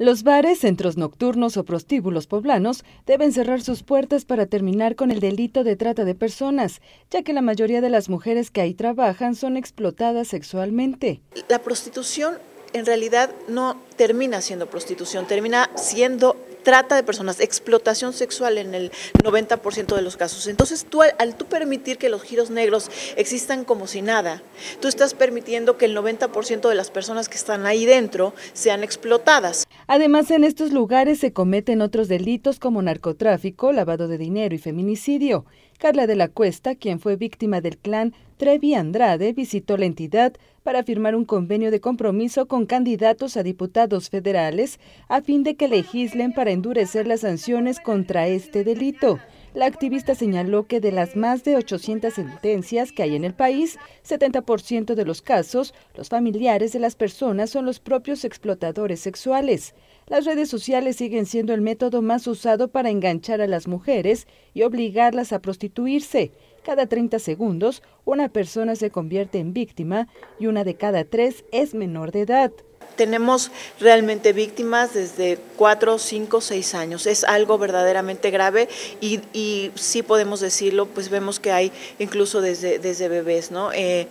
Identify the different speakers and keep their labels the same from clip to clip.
Speaker 1: Los bares, centros nocturnos o prostíbulos poblanos deben cerrar sus puertas para terminar con el delito de trata de personas, ya que la mayoría de las mujeres que ahí trabajan son explotadas sexualmente.
Speaker 2: La prostitución en realidad no termina siendo prostitución, termina siendo trata de personas, explotación sexual en el 90% de los casos. Entonces, tú al, tú permitir que los giros negros existan como si nada, tú estás permitiendo que el 90% de las personas que están ahí dentro sean explotadas.
Speaker 1: Además, en estos lugares se cometen otros delitos como narcotráfico, lavado de dinero y feminicidio. Carla de la Cuesta, quien fue víctima del clan Trevi Andrade, visitó la entidad para firmar un convenio de compromiso con candidatos a diputados federales a fin de que legislen para endurecer las sanciones contra este delito. La activista señaló que de las más de 800 sentencias que hay en el país, 70% de los casos, los familiares de las personas son los propios explotadores sexuales. Las redes sociales siguen siendo el método más usado para enganchar a las mujeres y obligarlas a prostituirse. Cada 30 segundos, una persona se convierte en víctima y una de cada tres es menor de edad
Speaker 2: tenemos realmente víctimas desde 4, 5, 6 años. Es algo verdaderamente grave y, y sí podemos decirlo, pues vemos que hay incluso desde, desde bebés. ¿no? Eh,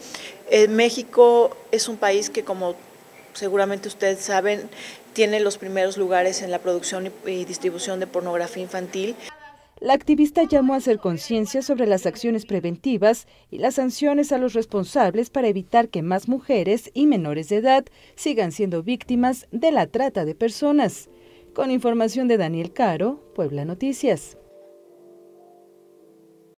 Speaker 2: México es un país que como seguramente ustedes saben, tiene los primeros lugares en la producción y distribución de pornografía infantil.
Speaker 1: La activista llamó a hacer conciencia sobre las acciones preventivas y las sanciones a los responsables para evitar que más mujeres y menores de edad sigan siendo víctimas de la trata de personas. Con información de Daniel Caro, Puebla Noticias.